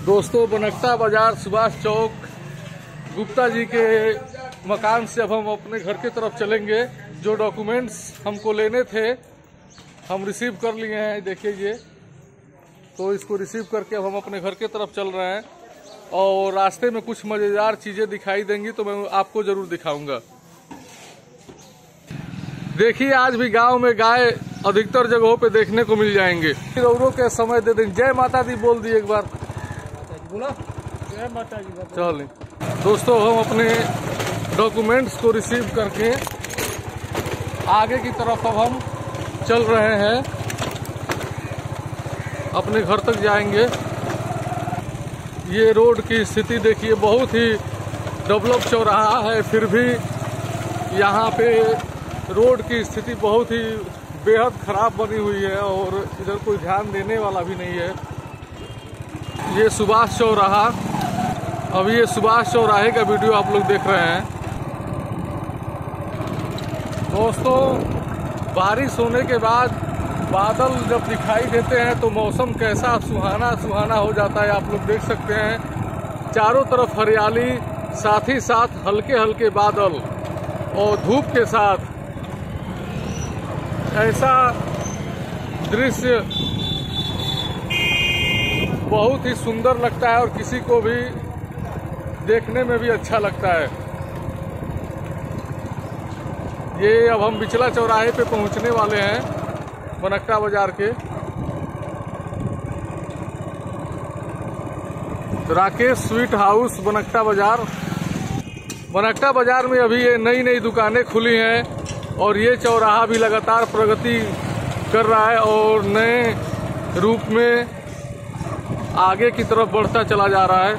दोस्तों बनकटा बाज़ार सुभाष चौक, गुप्ता जी के मकान से अब हम अपने घर की तरफ़ चलेंगे। जो डॉक्यूमेंट्स हमको लेने थे, हम रिसीव कर लिए हैं, देखिए ये। तो इसको रिसीव करके अब हम अपने घर की तरफ़ चल रहे हैं। और रास्ते में कुछ मज़ेदार चीज़ें दिखाई देंगी तो मैं आपको ज़रूर दिखाऊँगा। देखिए, आज भी गाँव में गाय अधिकतर जगहों पे देखने को मिल जाएँगे। रौरों के समय दे देंगे जय माता दी बोल दी एक बार बोला जय माता जी बाबा। चल दोस्तों हम अपने डॉक्यूमेंट्स को रिसीव करके आगे की तरफ़ अब हम चल रहे हैं। अपने घर तक जाएँगे। ये रोड की स्थिति देखिए बहुत ही डेवलप चौराहा है। फिर भी यहाँ पे रोड की स्थिति बहुत ही बेहद खराब बनी हुई है और इधर कोई ध्यान देने वाला भी नहीं है। ये सुभाष चौराहा। अभी ये सुभाष चौराहे का वीडियो आप लोग देख रहे हैं। दोस्तों, बारिश होने के बाद बादल जब दिखाई देते हैं तो मौसम कैसा सुहाना सुहाना हो जाता है, आप लोग देख सकते हैं। चारों तरफ़ हरियाली, साथ ही साथ हल्के हल्के बादल और धूप के साथ। ऐसा दृश्य बहुत ही सुंदर लगता है और किसी को भी देखने में भी अच्छा लगता है। ये अब हम बिचला चौराहे पे पहुँचने वाले हैं, बनकटा बाज़ार के। राकेश स्वीट हाउस, बनकटा बाज़ार। बनकटा बाज़ार में अभी ये नई नई दुकानें खुली हैं और ये चौराहा भी लगातार प्रगति कर रहा है और नए रूप में आगे की तरफ़ बढ़ता चला जा रहा है।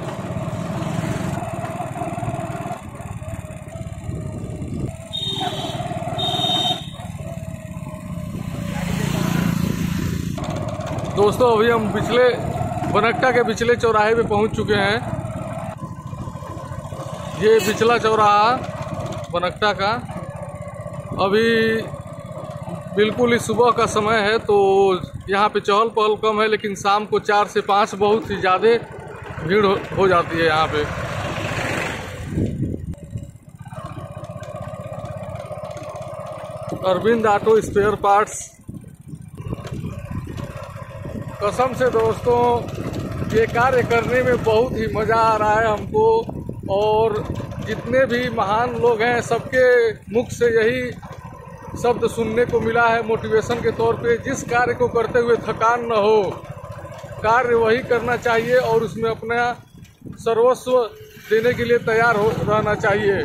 दोस्तों, अभी हम पिछले बनकटा के पिछले चौराहे पे पहुँच चुके हैं। ये पिछला चौराहा बनकटा का। अभी बिल्कुल ही सुबह का समय है तो यहाँ पे चहल पहल कम है लेकिन शाम को चार से पाँच बहुत ही ज़्यादा भीड़ हो, हो जाती है यहाँ पे। अरविंद ऑटो स्पेयर पार्ट्स कसम से दोस्तों ये कार्य करने में बहुत ही मज़ा आ रहा है हमको और जितने भी महान लोग हैं सबके मुख से यही शब्द सुनने को मिला है मोटिवेशन के तौर पे, जिस कार्य को करते हुए थकान न हो, कार्य वही करना चाहिए और उसमें अपना सर्वस्व देने के लिए तैयार हो, रहना चाहिए।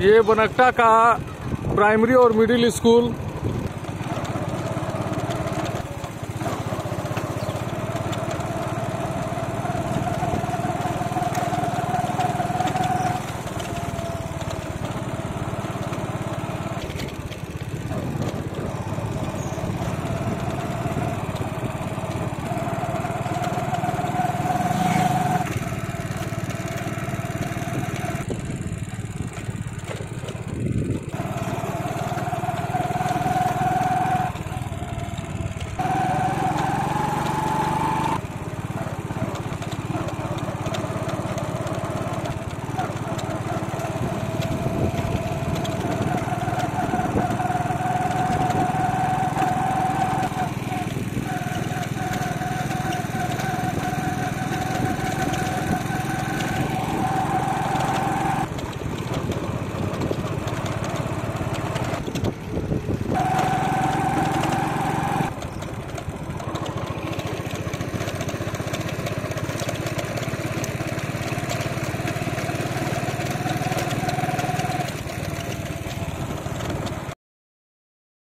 ये बनकटा का प्राइमरी और मिडिल स्कूल